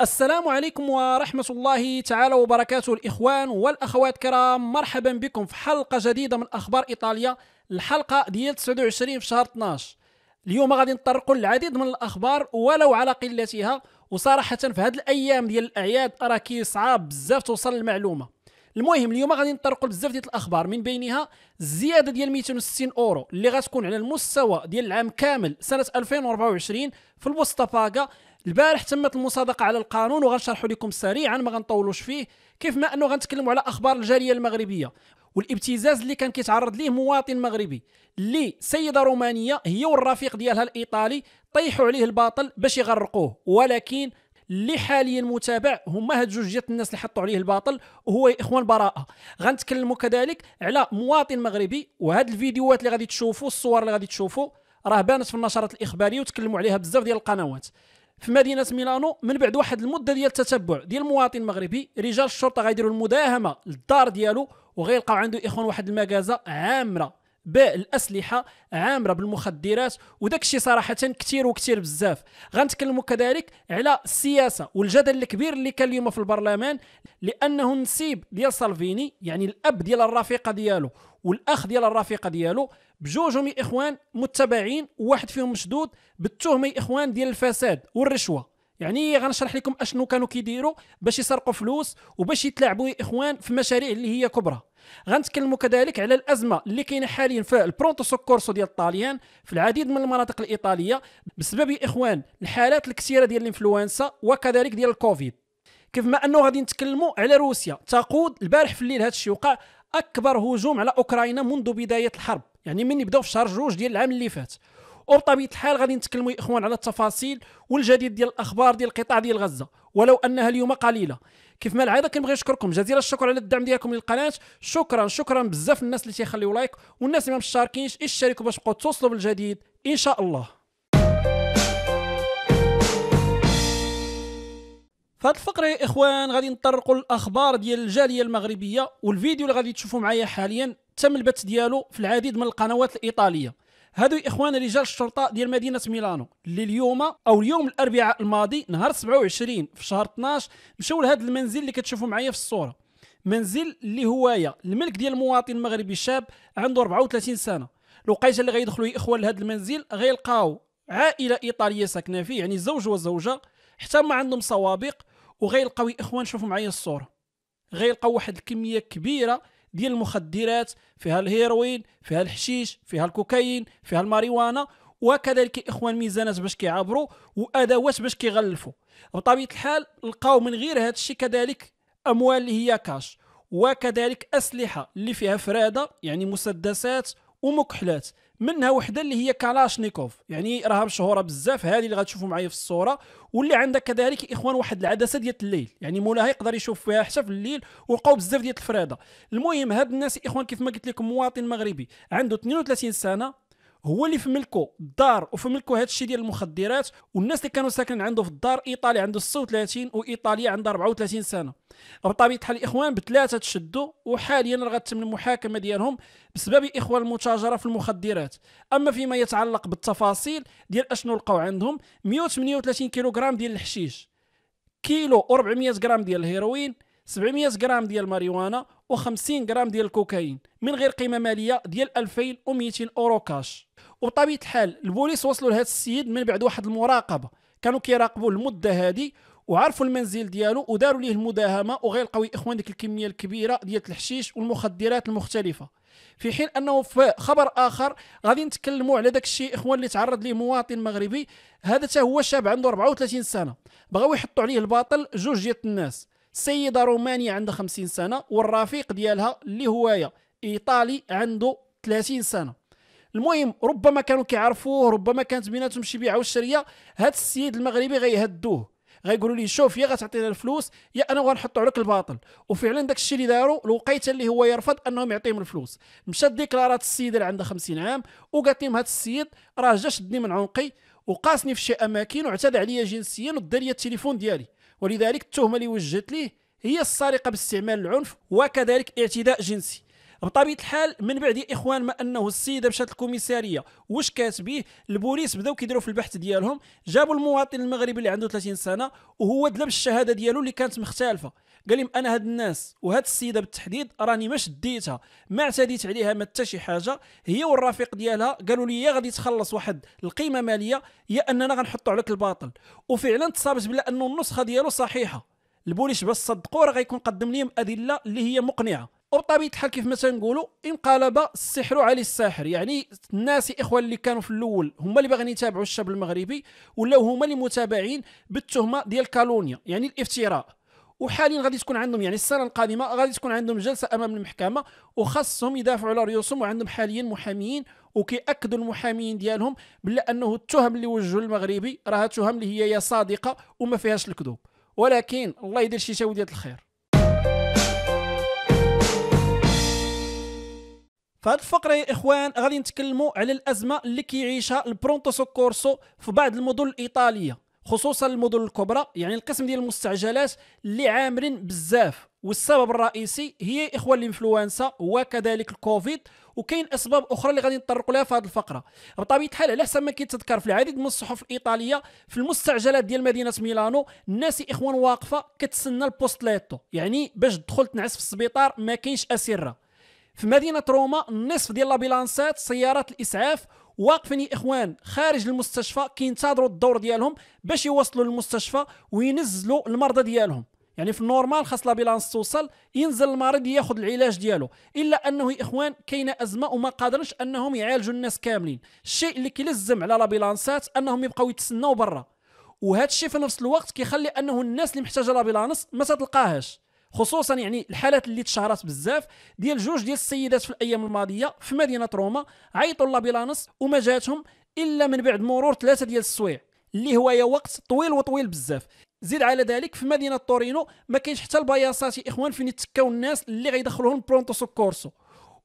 السلام عليكم ورحمة الله تعالى وبركاته الإخوان والأخوات الكرام. مرحبا بكم في حلقة جديدة من أخبار إيطاليا الحلقة ديال 29 في شهر 12 اليوم غادي نطرقوا العديد من الأخبار ولو على قلتها وصراحة في هذه الأيام ديال الأعياد راه كيصعب بزاف توصل المعلومة. المهم اليوم غادي نطرقوا بزاف ديال الأخبار. من بينها الزيادة ديال 260 أورو اللي غتكون على المستوى ديال العام كامل سنة 2024 في البوسطه باغا البارح تمت المصادقة على القانون وغنشرحوا لكم سريعا ما غنطولوش فيه كيف ما أنه غنتكلموا على أخبار الجالية المغربية. والابتزاز اللي كان كيتعرض ليه مواطن مغربي اللي سيدة رومانية هي والرفيق ديالها الإيطالي طيحوا عليه الباطل باش يغرقوه. ولكن اللي حاليا متابع هما هاد جوج ديال الناس اللي حطوا عليه الباطل وهو إخوان براءة. غنتكلموا كذلك على مواطن مغربي وهاد الفيديوهات اللي غادي تشوفوا الصور اللي غادي تشوفوا راه بانت في النشرات الإخبارية وتكلموا عليها بزاف ديال القنوات. في مدينة ميلانو من بعد واحد المدة ديال التتبع ديال مواطن مغربي رجال الشرطة غيديروا المداهمة للدار ديالو وغيلقاو عنده إخوان واحد المكازه عامرة بالأسلحة عامرة بالمخدرات وداك الشيء صراحة كثير وكثير بزاف. غنتكلموا كذلك على السياسة والجدل الكبير اللي كان اليوم في البرلمان لأنه النسيب ديال سالفيني يعني الأب ديال الرفيقة ديالو والأخ ديال الرفيقة ديالو بجوجهم إخوان متبعين وواحد فيهم مشدود بالتهمه إخوان ديال الفساد والرشوة. يعني غنشرح لكم أشنو كانوا كيديروا باش يسرقوا فلوس وباش يتلاعبوا إخوان في مشاريع اللي هي كبرى. غنتكلموا كذلك على الأزمة اللي كاينة حاليا في ال pronto soccorso ديال الطاليان في العديد من المناطق الإيطالية بسبب إخوان الحالات الكثيره ديال الانفلونزا وكذلك ديال الكوفيد. كيف ما أنه غادي نتكلموا على روسيا تقود البارح في الليل هذا الشيء وقع أكبر هجوم على أوكرانيا منذ بداية الحرب. يعني من يبداو في شهر جوج ديال العام اللي فات. وبطبيعة الحال غادي نتكلموا إخوان على التفاصيل والجديد ديال الأخبار ديال القطاع ديال غزة. ولو أنها اليوم قليلة. كيف ما العادة كنبغي نشكركم. جزيل الشكر على الدعم ديالكم للقناة. شكرا شكرا بزاف الناس اللي تيخليو لايك. والناس اللي ما مشاركينش اشتركوا باش تبقاو توصلوا بالجديد. إن شاء الله. في هذه الفقرة يا إخوان غادي نطرقوا الأخبار ديال الجالية المغربية والفيديو اللي غادي تشوفوا معايا حاليا تم البث ديالو في العديد من القنوات الإيطالية. هادو إخوان رجال الشرطة ديال مدينة ميلانو. اللي اليوم أو اليوم الأربعاء الماضي نهار 27 في شهر 12 مشاو لهذا المنزل اللي كتشوفوا معايا في الصورة. منزل اللي هوايه الملك ديال مواطن مغربي شاب عنده 34 سنة. الوقيته اللي غيدخلوا إخوان لهذا المنزل غيلقاو عائلة إيطالية ساكنة فيه يعني زوج وزوجة حتى ما عندهم سوابق وغيلقاو إخوان شوفوا معايا الصورة. غيلقاو واحد الكمية كبيرة ديال المخدرات فيها الهيروين فيها الحشيش فيها الكوكايين فيها الماريوانا وكذلك إخوان ميزانات باش كيعبروا وأدوات باش كيغلفوا. بطبيعة الحال لقاو من غير هذا الشيء كذلك أموال اللي هي كاش وكذلك أسلحة اللي فيها فرادة يعني مسدسات ومكحلات. منها وحدة اللي هي كالاشنيكوف. يعني راها مشهورة بزاف هذه اللي غتشوفوا معايا في الصورة. واللي عندك كذلك إخوان واحد العدسه ديال الليل. يعني مولاها يقدر يشوف فيها حتى في الليل ولقاو بزاف ديال الفرادة. المهم هاد الناس إخوان كيف ما قلت لكم مواطن مغربي عنده 32 سنة هو اللي في ملكه الدار وفي ملكه هذا الشيء ديال المخدرات والناس اللي كانوا ساكنين عنده في الدار إيطاليا عنده 36 وإيطاليا عندها 34 سنة. بطبيعة الحال الاخوان بثلاثة تشدوا وحاليا راه غتتم المحاكمة ديالهم بسبب إخوان المتاجرة في المخدرات. أما فيما يتعلق بالتفاصيل ديال أشنو لقاو عندهم 138 كيلوغرام ديال الحشيش. كيلو و400 غرام ديال الهيروين 700 غرام ديال الماريوانا و50 غرام ديال الكوكايين من غير قيمة مالية ديال 2200 أورو كاش. وبطبيعه الحال البوليس وصلوا لهذا السيد من بعد واحد المراقبة. كانوا كيراقبوا المدة هذه وعرفوا المنزل ديالو وداروا ليه المداهمة وغيلقاو اخوان ديك الكمية الكبيرة ديال الحشيش والمخدرات المختلفة. في حين أنه في خبر آخر غادي نتكلموا على داك الشيء إخوان اللي تعرض ليه مواطن مغربي. هذا حتى هو شاب عنده 34 سنة. بغاو يحطوا عليه الباطل جوج ديال الناس. سيدة رومانية عندها 50 سنة والرفيق ديالها اللي هو إيطالي عنده 30 سنة. المهم ربما كانوا كيعرفوه ربما كانت بيناتهم شي بيعه والشريه هذا السيد المغربي غيهدوه. غيقولوا لي شوف يا غتعطينا الفلوس يا أنا غنحطوا عليك الباطل. وفعلا داك الشيء اللي داروا الوقيته اللي هو يرفض أنهم يعطيهم الفلوس. مشات ديكلارات السيده اللي عندها 50 عام وقالت لهم هذا السيد راه جا شدني من عنقي وقاسني في شي أماكن واعتدى عليا جنسيا ودى لي التليفون ديالي. ولذلك التهمة اللي وجهت ليه هي السرقة باستعمال العنف وكذلك اعتداء جنسي. بطبيعة الحال من بعد يا إخوان ما أنه السيدة مشات الكوميسارية. واش كاتبيه البوليس بداو كيديروا في البحث ديالهم جابوا المواطن المغربي اللي عنده 30 سنة وهو دلب الشهادة ديالو اللي كانت مختلفة. قال لهم أنا هاد الناس وهاد السيدة بالتحديد راني ما شديتها ما اعتديت عليها ما حتى شي حاجة. هي والرفيق ديالها قالوا لي يا غادي تخلص واحد القيمة مالية يا أننا غنحطوا عليك الباطل. وفعلا تصابت بلا أنه النسخة ديالو صحيحة. البوليس باش صدقوا راه غيكون قدم لهم أدلة اللي هي مقنعة. وبطبيعه الحال كيف ما تنقولوا انقلب السحر على الساحر. يعني الناس إخوان اللي كانوا في الأول هما اللي باغيين يتابعوا الشاب المغربي ولاو هما اللي متابعين بالتهمة ديال كالونيا يعني الافتراء. وحاليا غادي تكون عندهم يعني السنة القادمة غادي تكون عندهم جلسة أمام المحكمة وخاصهم يدافعوا على رؤوسهم وعندهم حاليا محامين وكيأكدوا المحامين ديالهم بلا أنه التهم اللي وجهوا المغربي راها تهم اللي هي يا صادقة وما فيهاش الكذوب. ولكن الله يدير شي شاوديه الخير. هذه الفقرة يا إخوان غادي نتكلموا على الأزمة اللي كيعيشها البرونتو سوكورسو في بعض المدن الإيطالية خصوصا المدن الكبرى يعني القسم ديال المستعجلات اللي عامرين بزاف. والسبب الرئيسي هي إخوان الانفلونزا وكذلك الكوفيد وكاين أسباب أخرى اللي غادي نتطرقوا لها في هذه الفقرة. بطبيعة الحال على حسب ما كيتذكر في العديد من الصحف الإيطالية في المستعجلات ديال مدينة ميلانو الناس إخوان واقفة كتسنى ال posto letto يعني باش تدخل تنعس في السبيطار ما كاينش أسرة. في مدينة روما النصف ديال لي ambulance ات سيارات الإسعاف. واقفين يا إخوان خارج المستشفى كينتظروا الدور ديالهم باش يوصلوا للمستشفى وينزلوا المرضى ديالهم. يعني في ال normal خاص l'ambulance توصل ينزل المريض ياخذ العلاج ديالو. إلا أنه يا إخوان كاينة أزمة وما قادرش أنهم يعالجوا الناس كاملين. الشيء اللي كيلزم على لابيلانسات أنهم يبقاو يتسناو برا. وهذا الشيء في نفس الوقت كيخلي أنه الناس اللي محتاجة l'ambulance ما تلقاهاش خصوصا يعني الحالات اللي تشهرت بزاف ديال جوج ديال السيدات في الأيام الماضية في مدينة روما عيطوا l'ambulance وما جاتهم إلا من بعد مرور ثلاثة ديال السوايع اللي هو يا وقت طويل وطويل بزاف. زيد على ذلك في مدينة تورينو ما كاينش حتى البياصات يا إخوان فين يتكاو الناس اللي غيدخلوهم pronto soccorso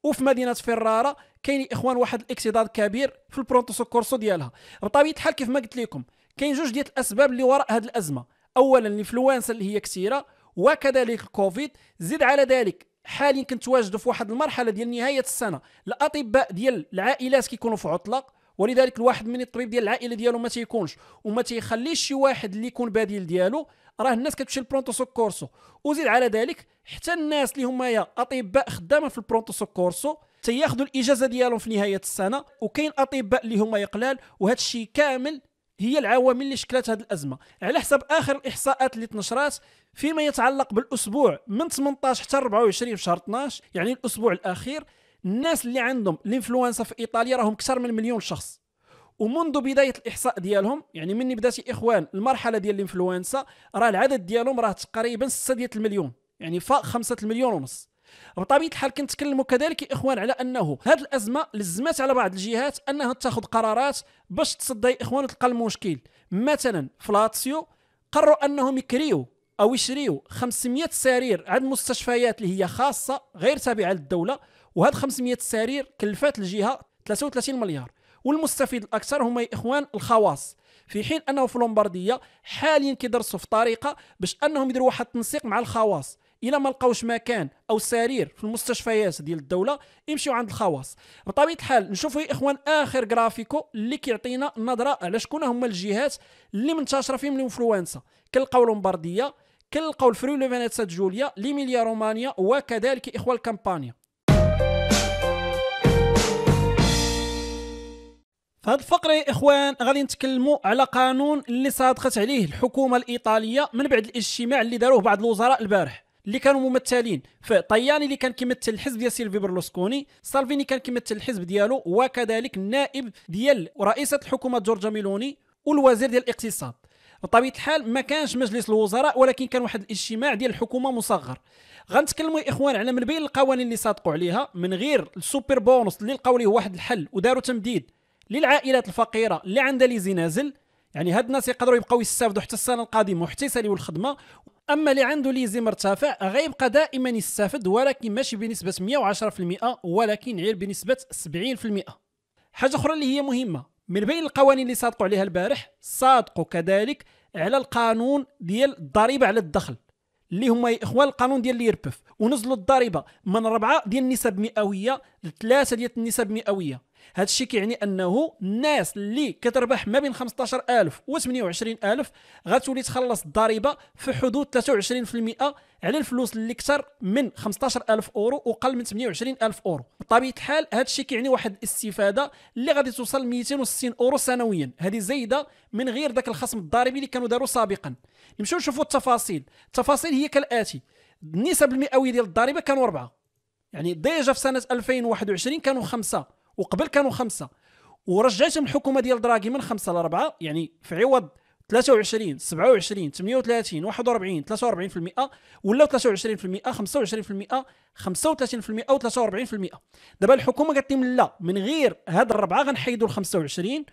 وفي مدينة فيرارا كاين إخوان واحد الاكتظاظ كبير في ال pronto soccorso ديالها. بطبيعه الحال كيف ما قلت لكم كاين جوج ديال الأسباب اللي وراء هذه الأزمة. اولا الإنفلونسا اللي هي كثيرة وكذلك الكوفيد. زيد على ذلك حاليا كنتواجدوا في واحد المرحلة ديال نهاية السنة. الأطباء ديال العائلات كيكونوا في عطلة ولذلك الواحد من الطبيب ديال العائلة ديالو ما تيكونش وما تيخليش شي واحد اللي يكون بديل ديالو. راه الناس كتمشي لل pronto soccorso وزيد على ذلك حتى الناس اللي هما يا أطباء خدامة في ال pronto soccorso تياخذوا الإجازة ديالهم في نهاية السنة. وكاين أطباء اللي هما يقلال وهذا الشيء كامل هي العوامل اللي شكلت هذه الأزمة. على حسب آخر الاحصاءات اللي تنشرات فيما يتعلق بالأسبوع من 18 حتى 24 في شهر 12 يعني الأسبوع الأخير الناس اللي عندهم الانفلونزا في إيطاليا راهم أكثر من مليون شخص. ومنذ بداية الإحصاء ديالهم يعني من بدات إخوان المرحلة ديال الانفلونزا راه العدد ديالهم راه تقريبا 6 ديال المليون يعني فاق 5 المليون ونص. بطبيعة الحال كنتكلموا كذلك يا إخوان على أنه هذه الأزمة لزمت على بعض الجهات أنها تاخذ قرارات باش تصدى يا إخوان تلقى المشكل. مثلا في لاتسيو قرروا أنهم يكريو أو يشريو 500 سرير عند مستشفيات اللي هي خاصة غير تابعة للدولة وهاد 500 سرير كلفات الجهة 33 مليار. والمستفيد الأكثر هما يا إخوان الخواص. في حين أنه في لومباردية حاليا كيدرسوا في طريقة باش أنهم يديروا واحد التنسيق مع الخواص. إلى ما لقاوش مكان أو سرير في المستشفيات ديال الدولة يمشيو عند الخواص. بطبيعة الحال نشوفوا يا إخوان آخر grafico اللي كيعطينا نظرة على شكون هما الجهات اللي منتشرة فيهم الانفلونزا كنلقاو لومباردية كنلقاو فينيتسا جوليا ليميليا رومانيا وكذلك اخوان الكامبانيا. في هذه الفقرة يا إخوان غادي نتكلموا على قانون اللي صادقت عليه الحكومة الإيطالية من بعد الاجتماع اللي داروه بعض الوزراء البارح. اللي كانوا ممثلين. في تاياني اللي كان كيمثل الحزب ديال سيلفي برلوسكوني سالفيني كان كيمثل الحزب ديالو وكذلك النائب ديال رئيسة الحكومة جورجيا ميلوني والوزير ديال الاقتصاد. بطبيعة الحال ما كانش مجلس الوزراء ولكن كان واحد الاجتماع ديال الحكومة مصغر. غنتكلموا يا إخوان على من بين القوانين اللي صادقوا عليها من غير السوبر بونص اللي لقاو ليه واحد الحل وداروا تمديد للعائلات الفقيرة اللي عندها لي زنازل. يعني هاد الناس يقدروا يبقاو يستافدوا حتى السنة القادمة وحتى يساليو الخدمة أما اللي عنده ليزي مرتفع غيبقى دائما يستافد ولكن ماشي بنسبة 110% ولكن غير بنسبة 70% حاجة أخرى اللي هي مهمة من بين القوانين اللي صادقوا عليها البارح صادقوا كذلك على القانون ديال الضريبة على الدخل اللي هما إخوان القانون ديال ليربف ونزلوا الضريبة من ربعة ديال النسب مئوية لثلاثة ديال النسب مئوية. هذا الشيء كيعني أنه الناس اللي كتربح ما بين 15000 و 28000 غتولي تخلص الضريبة في حدود 23% على الفلوس اللي أكثر من 15000 أورو وقل من 28000 أورو. بطبيعة الحال هذا الشيء كيعني واحد الاستفادة اللي غادي توصل ل 260 أورو سنويا. هذه زايدة من غير ذاك الخصم الضريبي اللي كانوا داروا سابقا. نمشيو نشوفوا التفاصيل. التفاصيل هي كالآتي. النسب المئوية ديال الضريبة كانوا أربعة. يعني déjà في سنة 2021 كانوا خمسة. وقبل كانوا خمسة. ورجعتهم الحكومة ديال دراغي من خمسة لاربعه يعني في عوض 23 27 38 41 43% ولا 23% 25% 35% أو 43% دابا الحكومة قالت لهم لا من غير هاد الربعة غنحيدوا ال 25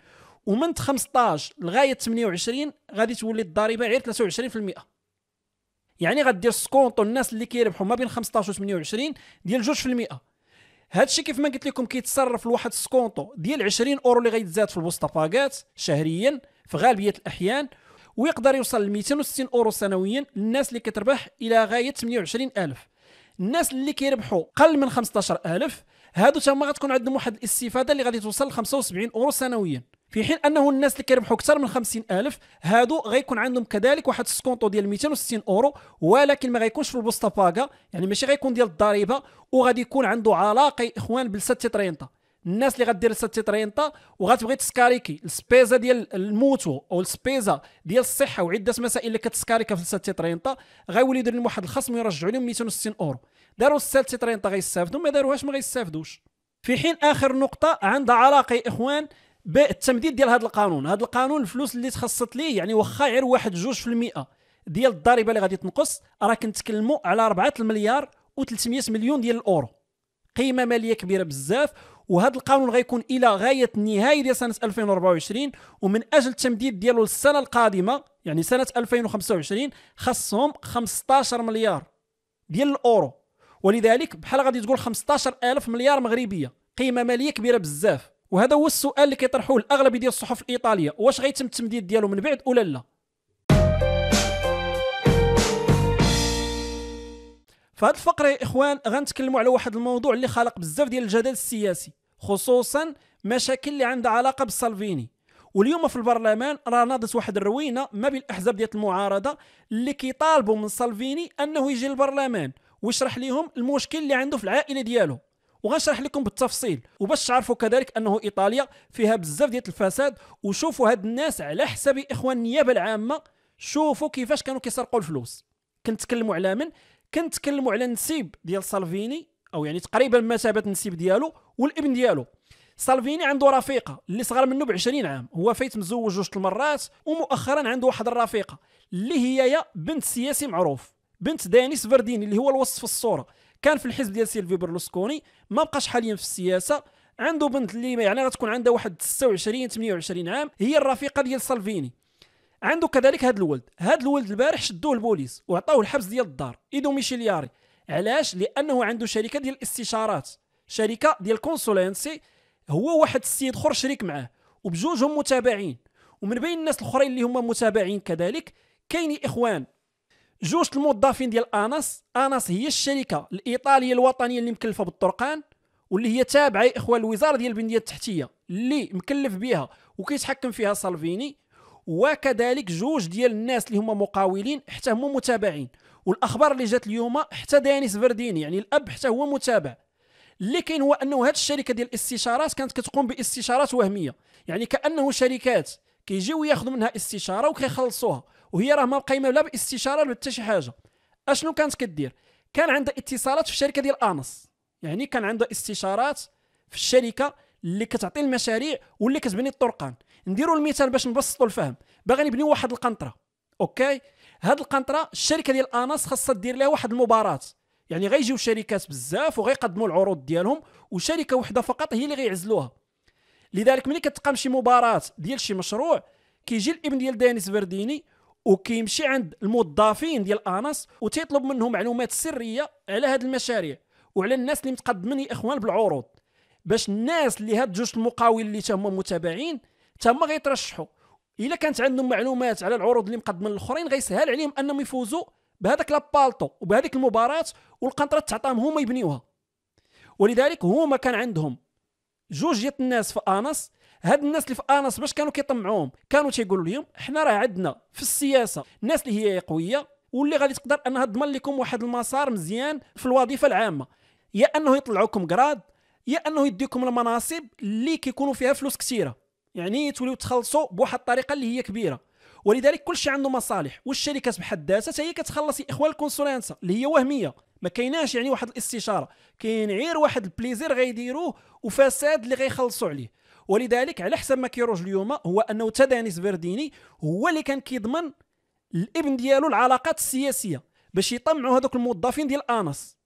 ومن 15 لغاية 28 غادي تولي الضريبة غير 23% يعني غدير sconto الناس اللي كيربحوا ما بين 15 و 28 ديال 2% هذا الشيء كيف ما قلت لكم كيتصرف لواحد ال sconto ديال 20 أورو اللي غيتزاد في البوسطاباكات شهريا في غالبية الأحيان ويقدر يوصل ل 260 أورو سنويا للناس اللي كتربح إلى غاية 28000 الناس اللي كيربحوا قل من 15000 هادو تما غتكون عندهم واحد الاستفادة اللي غادي توصل ل 75 أورو سنويا. في حين أنه الناس اللي كيربحوا أكثر من 50000 هادو غيكون عندهم كذلك واحد ال sconto ديال 260 أورو ولكن ما غيكونش في ال busta paga يعني ماشي غيكون ديال الضريبة وغادي يكون عنده علاقة إخوان بال sette trenta. الناس اللي غدير ال sette trenta وغتبغي تسكاريكي. ال spesa ديال ال mutuo أو ال spesa ديال الصحة وعدة مسائل اللي كتسكاريكا في ال sette trenta غيولي يدير لهم واحد الخصم ويرجعوا لهم 260 أورو. داروا السات ترينتا غيستافدوا ما داروهاش ما غيستافدوش. في حين آخر نقطة عندها علاقة يا إخوان بالتمديد ديال هذا القانون. هذا القانون الفلوس اللي تخصصت ليه يعني واخا غير واحد جوج في المئة ديال الضريبة اللي غادي تنقص راه كنتكلموا على 4 المليار و300 مليون ديال الأورو. قيمة مالية كبيرة بزاف وهذا القانون غيكون إلى غاية النهاية ديال سنة 2024 ومن أجل التمديد ديالو للسنة القادمة يعني سنة 2025 خصهم 15 مليار ديال الأورو. ولذلك بحال غادي تقول 15000 مليار مغربية. قيمة مالية كبيرة بزاف. وهذا هو السؤال اللي كيطرحوه الاغلبيه ديال الصحف الإيطالية. واش غيتم التمديد ديالو من بعد ولا لا؟ في هذه الفقرة يا إخوان غنتكلموا على واحد الموضوع اللي خلق بزاف ديال الجدل السياسي خصوصا مشاكل اللي عندها علاقة بالسالفيني واليوم في البرلمان راه ناضت واحد الروينة ما بين الاحزاب ديال المعارضة اللي كيطالبوا من سالفيني أنه يجي للبرلمان ويشرح لهم المشكل اللي عنده في العائلة ديالو. وغنشرح لكم بالتفصيل. وباش تعرفوا كذلك أنه إيطاليا فيها بزاف ديال الفساد وشوفوا هاد الناس على حساب إخوان النيابة العامة. شوفوا كيفاش كانوا كيسرقوا الفلوس. كنتكلموا على من؟ كنتكلموا على النسيب ديال سالفيني أو يعني تقريبا مثابه النسيب ديالو والابن ديالو. سالفيني عنده رفيقة اللي صغر منه ب 20 عام. هو فايت مزوج جوج المرات ومؤخرا عنده واحد الرفيقة اللي هي بنت سياسي معروف بنت دينيس فيرديني اللي هو الوسط في الصورة. كان في الحزب ديال سيلفي برلوسكوني ما بقاش حاليا في السياسة. عنده بنت اللي يعني غتكون عندها واحد 26 28 عام هي الرفيقة ديال سالفيني عنده كذلك هذا الولد. هذا الولد البارح شدوه البوليس وعطاوه الحبس ديال الدار ai domiciliari. علاش؟ لأنه عنده شركة ديال الاستشارات شركة ديال كونسولانسي هو واحد السيد اخر شريك معاه وبجوجهم متابعين. ومن بين الناس الأخرين اللي هما متابعين كذلك كاين إخوان جوج الموظفين ديال آناس آناس هي الشركة الإيطالية الوطنية اللي مكلفة بالطرقان واللي هي تابعة اخوان الوزارة ديال البنية التحتية اللي مكلف بها وكيتحكم فيها سالفيني وكذلك جوج ديال الناس اللي هما مقاولين حتى هما متابعين. والأخبار اللي جات اليوم حتى دانيس فرديني يعني الأب حتى هو متابع. اللي كاين هو أنه هذه الشركة ديال الاستشارات كانت كتقوم باستشارات وهمية. يعني كأنه شركات كيجيو ياخذوا منها استشارة وكيخلصوها. وهي راه ما قايمه لا باستشاره لا حتى شي حاجة. أشنو كانت كدير؟ كان عندها اتصالات في الشركة ديال آنس. يعني كان عندها استشارات في الشركة اللي كتعطي المشاريع واللي كتبني الطرقان. نديروا المثال باش نبسطوا الفهم. باغي نبنيو واحد القنطرة. okay؟ هاد القنطرة الشركة ديال آنس خاصها دير لها واحد المباراة. يعني غيجيو شركات بزاف وغيقدموا العروض ديالهم وشركة واحدة فقط هي اللي غيعزلوها. لذلك ملي كتقام شي مباراة ديال شي مشروع كيجي الابن ديال دينيس فيرديني وكيمشي عند الموظفين ديال انس وتيطلب منهم معلومات سرية على هذه المشاريع وعلى الناس اللي متقدمين يا إخوان بالعروض. باش الناس اللي هاد جوج المقاولين اللي تما متابعين تما غيترشحوا. إلا كانت عندهم معلومات على العروض اللي مقدمين الاخرين غيسهل عليهم أنهم يفوزوا بهذاك لابالطو وبهذيك المباراة والقنطرات تعطاهم هما يبنيوها. ولذلك هما كان عندهم جوج ديال الناس في انس هاد الناس اللي في انس باش كانوا كيطمعوهم كانوا تيقولوا لهم حنا راه عندنا في السياسة الناس اللي هي قوية واللي غادي تقدر انها تضمن لكم واحد المسار مزيان في الوظيفة العامة. يا أنه يطلعوكم كراد يا أنه يديكم المناصب اللي كيكونوا فيها فلوس كثيرة. يعني توليو تخلصوا بواحد الطريقة اللي هي كبيرة. ولذلك كل شيء عنده مصالح والشركات بحد ذاتها هي كتخلص اخوان ال consulenza اللي هي وهمية. ما كايناش يعني واحد الاستشارة. كاين غير واحد ال plaisir غيديروه وفساد اللي غيخلصوا عليه. ولذلك على حسب ما كيروج اليوم هو أنه دينيس فيرديني هو اللي كان كيضمن الابن ديالو العلاقات السياسية باش يطمعوا هذوك الموظفين ديال آنس.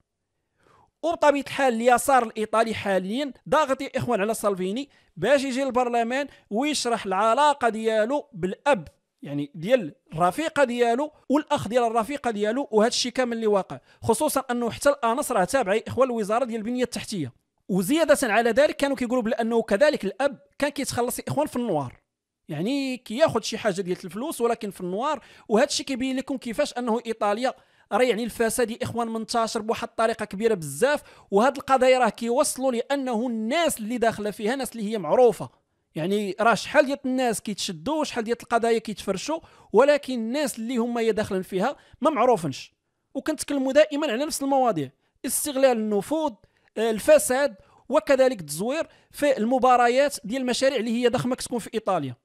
وبطبيعة الحال اليسار الإيطالي حاليا ضاغط يا إخوان على سالفيني باش يجي للبرلمان ويشرح العلاقة ديالو بالأب يعني ديال الرفيقة ديالو والأخ ديال الرفيقة ديالو وهذا الشيء كامل اللي واقع خصوصا أنه حتى الآنس راه تابع إخوان الوزارة ديال البنية التحتية. وزيادة على ذلك كانوا كيقولوا بأنه كذلك الأب كان كيتخلص إخوان في النوار. يعني كياخذ شي حاجة ديال الفلوس ولكن في النوار وهذا الشيء كيبين لكم كيفاش أنه إيطاليا راه يعني الفساد يا إخوان منتشر بواحد الطريقة كبيرة بزاف وهاد القضايا راه كيوصلوا لأنه الناس اللي داخلة فيها ناس اللي هي معروفة. يعني راه شحال ديال الناس كيتشدوا شحال ديال القضايا كيتفرشوا ولكن الناس اللي هما داخلين فيها ما معروفنش وكنتكلموا دائما على نفس المواضيع. استغلال النفوذ الفساد وكذلك التزوير في المباريات ديال المشاريع اللي هي ضخمه كتكون في إيطاليا.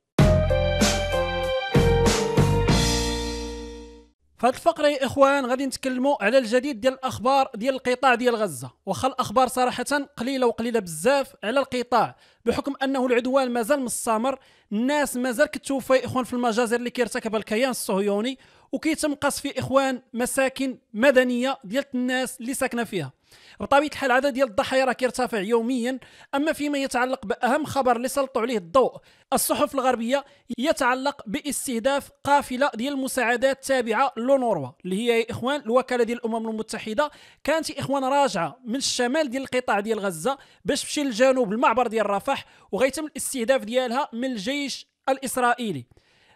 في هذه الفقرة يا إخوان غادي نتكلموا على الجديد ديال الأخبار ديال القطاع ديال غزة. واخا الأخبار صراحة قليلة وقليلة بزاف على القطاع بحكم أنه العدوان مازال مستمر الناس مازال كتوفى إخوان في المجازر اللي كيرتكبها الكيان الصهيوني وكيتم قصف إخوان مساكن مدنية ديال الناس اللي ساكنة فيها. بطبيعه الحال العدد ديال الضحايا راه كيرتفع يوميا أما فيما يتعلق بأهم خبر اللي سلطوا عليه الضوء الصحف الغربية يتعلق باستهداف قافلة ديال المساعدات تابعة لونوروا اللي هي يا إخوان الوكالة ديال الأمم المتحدة. كانت يا إخوان راجعة من الشمال ديال القطاع ديال غزة باش تمشي للجنوب المعبر ديال رفح وغيتم الاستهداف ديالها من الجيش الإسرائيلي.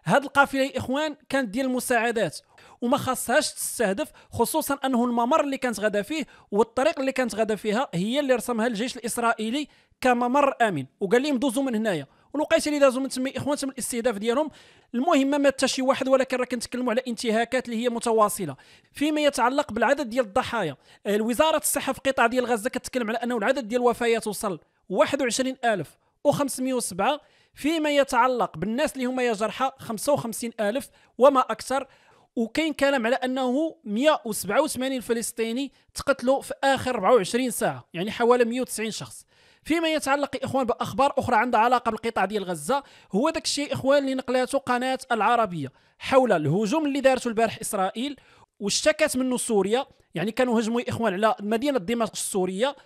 هاد القافلة يا إخوان كانت ديال المساعدات وما خاصهاش تستهدف خصوصا أنه الممر اللي كانت غادا فيه والطريق اللي كانت غادا فيها هي اللي رسمها الجيش الإسرائيلي كممر آمن. وقال لهم دوزوا من هنايا. والوقيته اللي دازوا من تما إخوان تم الاستهداف ديالهم المهم ما مات شي واحد ولكن راه كنتكلموا على انتهاكات اللي هي متواصلة. فيما يتعلق بالعدد ديال الضحايا الوزاره الصحة في قطاع ديال غزة كتكلم على أنه العدد ديال الوفيات وصل 21507 فيما يتعلق بالناس اللي هما يا جرحى 55000 وما أكثر. وكاين كلام على أنه 187 فلسطيني تقتلوا في آخر 24 ساعة يعني حوالي 190 شخص. فيما يتعلق إخوان بأخبار أخرى عندها علاقة بالقطاع ديال غزة هو داك الشيء إخوان اللي نقلاته قناة العربية. حول الهجوم اللي دارته البارح إسرائيل واشتكت منه سوريا يعني كانوا هجموا إخوان على مدينة دمشق السورية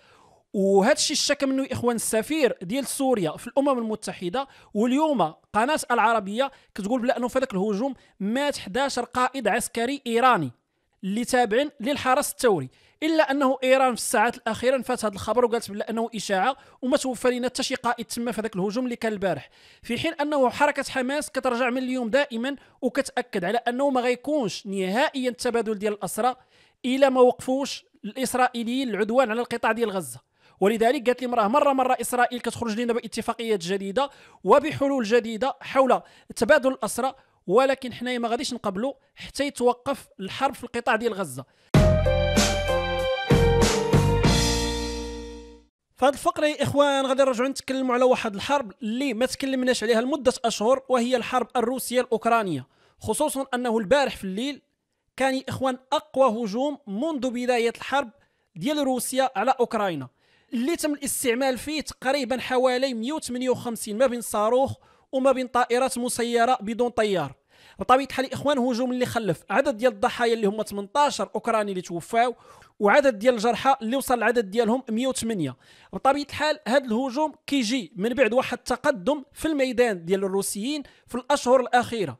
وهذا الشيء اشتكى منه إخوان السفير ديال سوريا في الأمم المتحدة. واليوم قناة العربية كتقول بلا أنه في هذاك الهجوم مات 11 قائد عسكري إيراني اللي تابعين للحرس الثوري. إلا أنه إيران في الساعات الأخيرة نفات هذا الخبر وقالت بلا أنه إشاعة وما توفى لنا حتى شي قائد تما في هذاك الهجوم اللي كان البارح. في حين أنه حركة حماس كترجع من اليوم دائما وكتأكد على أنه ما غيكونش نهائيا التبادل ديال الأسرى إلى ما وقفوش الإسرائيليين العدوان على القطاع ديال غزة. ولذلك قالت لهم راه مرة مرة إسرائيل كتخرج لنا باتفاقيات جديدة وبحلول جديدة حول تبادل الأسرى ولكن حنايا ما غاديش نقبلوا حتى يتوقف الحرب في القطاع ديال غزة. في هذه الفقرة يا إخوان غادي نرجعوا نتكلموا على واحد الحرب اللي ما تكلمناش عليها لمدة أشهر وهي الحرب الروسية الأوكرانية. خصوصا أنه البارح في الليل كان يا إخوان أقوى هجوم منذ بداية الحرب ديال روسيا على أوكرانيا. اللي تم الاستعمال فيه تقريبا حوالي 158 ما بين صاروخ وما بين طائرات مسيرة بدون طيار. بطبيعه الحال الاخوان هجوم اللي خلف. عدد ديال الضحايا اللي هما 18 أوكراني اللي توفاو وعدد ديال الجرحى اللي وصل العدد ديالهم 108 بطبيعه الحال هذا الهجوم كيجي من بعد واحد التقدم في الميدان ديال الروسيين في الأشهر الأخيرة.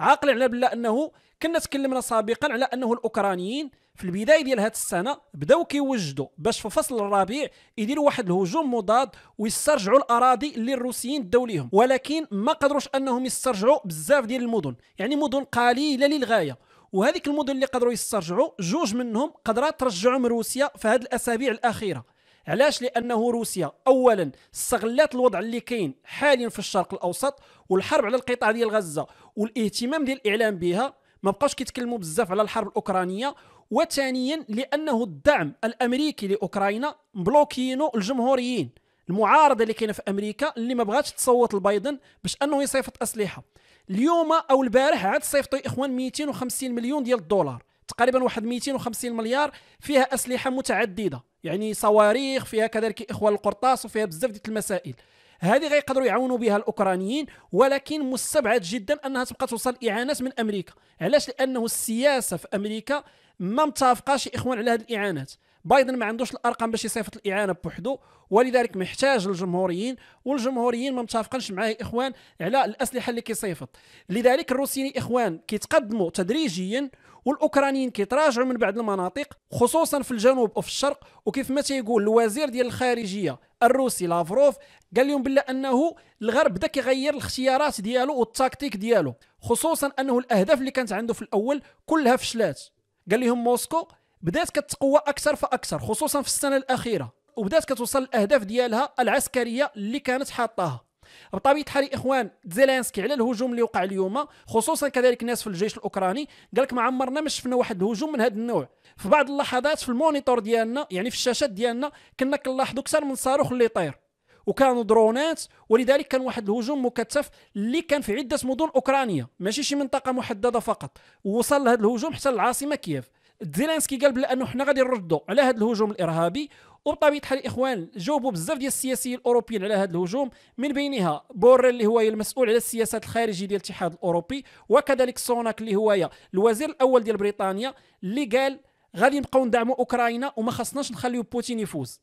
عاقل على بلا أنه كنا تكلمنا سابقا على أنه الأوكرانيين في البداية ديال هذه السنة بدأو كيوجدوا باش في فصل الربيع يديروا واحد الهجوم مضاد ويسترجعوا الأراضي اللي الروسيين داو ليهم. ولكن ما قدروش أنهم يسترجعوا بزاف ديال المدن. يعني مدن قليلة للغاية. وهذيك المدن اللي قدروا يسترجعوا جوج منهم قدرات ترجعوا من روسيا في هذه الأسابيع الأخيرة. علاش؟ لأنه روسيا اولا استغلت الوضع اللي كاين حاليا في الشرق الأوسط والحرب على القطاع ديال غزة والاهتمام ديال الإعلام بها. ما بقاوش كيتكلموا بزاف على الحرب الأوكرانية. وثانيا لأنه الدعم الأمريكي لأوكرانيا مبلوكينو الجمهوريين. المعارضة اللي كاينة في أمريكا اللي ما بغاتش تصوت لبايدن باش أنه يصيفط أسلحة. اليوم أو البارح عاد صيفطوا إخوان 250 مليون ديال الدولار. تقريبا واحد 250 مليار فيها أسلحة متعددة. يعني صواريخ فيها كذلك اخوان القرطاس وفيها بزاف ديال المسائل. هذه غيقدروا يعاونوا بها الأوكرانيين ولكن مستبعد جدا أنها تبقى توصل إعانات من أمريكا. علاش؟ لأنه السياسة في أمريكا ما متفقاش إخوان على هذه الإعانات. بايدن ما عندوش الأرقام باش يصيفط الإعانة بوحدو ولذلك محتاج الجمهوريين والجمهوريين ما متفقنش معاه إخوان على الأسلحة اللي كيصيفط. لذلك الروسيين إخوان كيتقدموا تدريجيا والأوكرانيين كيتراجعوا من بعض المناطق خصوصا في الجنوب وفي الشرق. وكيف ما تيقول الوزير ديال الخارجية الروسي لافروف قال لهم بالله أنه الغرب بدا كيغير الاختيارات ديالو والتكتيك ديالو خصوصا أنه الأهداف اللي كانت عنده في الأول كلها فشلات. قال لهم موسكو بدات كتقوى أكثر فأكثر خصوصا في السنة الأخيرة وبدات كتوصل الأهداف ديالها العسكرية اللي كانت حاطاها. بطبيعه الحال إخوان زيلينسكي على الهجوم اللي وقع اليوم خصوصا كذلك الناس في الجيش الأوكراني. قال لك ما عمرنا ما شفنا واحد الهجوم من هذا النوع. في بعض اللحظات في ال monitor ديالنا يعني في الشاشات ديالنا كنا كنلاحظوا أكثر من صاروخ اللي يطير وكانوا درونات ولذلك كان واحد الهجوم مكثف اللي كان في عدة مدن أوكرانية ماشي شي منطقة محددة فقط. ووصل هذا الهجوم حتى للعاصمه كييف. زيلينسكي قال بلا أنه حنا غادي نردوا على هذا الهجوم الإرهابي. وبطبيعة الحال الاخوان جاوبوا بزاف ديال السياسيين الأوروبيين على هذا الهجوم. من بينها بوريل اللي هو المسؤول على السياسات الخارجية ديال الاتحاد الأوروبي وكذلك سوناك اللي هو الوزير الأول ديال بريطانيا اللي قال غادي نبقاو ندعموا أوكرانيا وما خصناش نخليو بوتين يفوز.